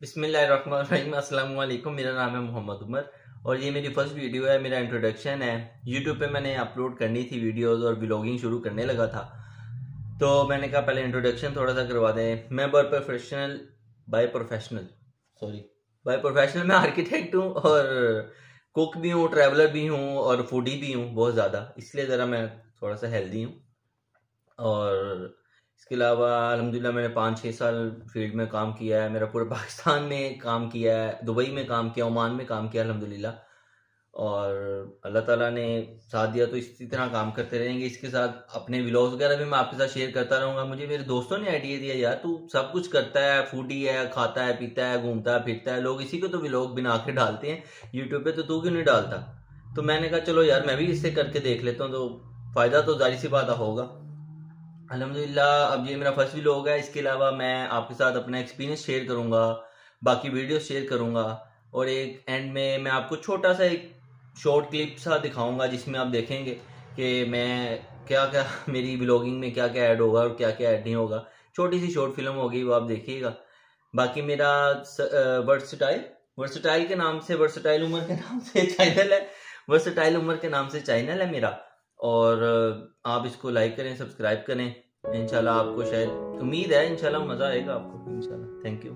वालेकुम मेरा नाम है मोहम्मद उमर और ये मेरी फ़र्स्ट वीडियो है, मेरा इंट्रोडक्शन है। यूट्यूब पे मैंने अपलोड करनी थी वीडियोस और ब्लॉगिंग शुरू करने लगा था। तो मैंने कहा पहले इंट्रोडक्शन थोड़ा सा करवा दें। मैं by professional by professional sorry by professional मैं आर्किटेक्ट हूँ और कुक भी हूँ ट्रैवलर भी हूँ और फूडी भी हूँ बहुत ज़्यादा। इसलिए ज़रा मैं थोड़ा सा हेल्दी हूँ और इसके अलावा अलहमदिल्ला मैंने पाँच छः साल फ़ील्ड में काम किया है। मेरा पूरे पाकिस्तान में काम किया है, दुबई में काम किया, ओमान में काम किया अलहमदिल्ला और अल्लाह ताला ने साथ दिया तो इसी तरह काम करते रहेंगे। इसके साथ अपने व्लॉग्स वगैरह भी मैं आपके साथ शेयर करता रहूँगा। मुझे, मेरे दोस्तों ने आइडिया दिया, यार, तू सब कुछ करता है फूडी है, खाता है, पीता है, घूमता है, फिरता है। लोग इसी को तो व्लॉग बना के डालते हैं यूट्यूब पे तो तू क्यों नहीं डालता? तो मैंने कहा, चलो यार, मैं भी इससे करके देख लेता हूँ तो फ़ायदा तो जारी सी बात होगा। अल्हम्दुलिल्लाह, अब ये मेरा फ़र्स्ट व्लॉग है इसके अलावा मैं आपके साथ अपना एक्सपीरियंस शेयर करूँगा, बाकी वीडियो शेयर करूँगा, और एक एंड में मैं आपको छोटा सा एक शॉर्ट क्लिप सा दिखाऊँगा, जिसमें आप देखेंगे कि मैं क्या क्या मेरी ब्लॉगिंग में क्या क्या ऐड होगा और क्या क्या ऐड नहीं होगा। छोटी सी शॉर्ट फ़िल्म होगी, वो आप देखिएगा। बाकी मेरा वर्सटाइल वर्सटाइल के नाम से वर्सटाइल उमर के नाम से चैनल है वर्सटाइल उमर के नाम से चैनल है मेरा। और आप इसको लाइक करें सब्सक्राइब करें। इनशाला आपको शायद, उम्मीद है इनशाला मज़ा आएगा आपको इनशाला थैंक यू